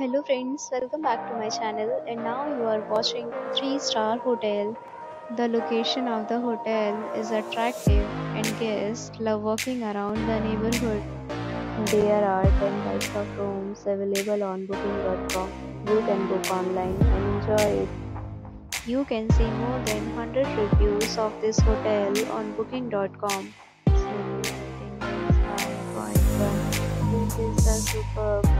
Hello friends, welcome back to my channel and now you are watching 3 star hotel. The location of the hotel is attractive and guests love walking around the neighborhood. There are 10 types of rooms available on booking.com. You can book online and enjoy it. You can see more than 100 reviews of this hotel on booking.com. This is the superb.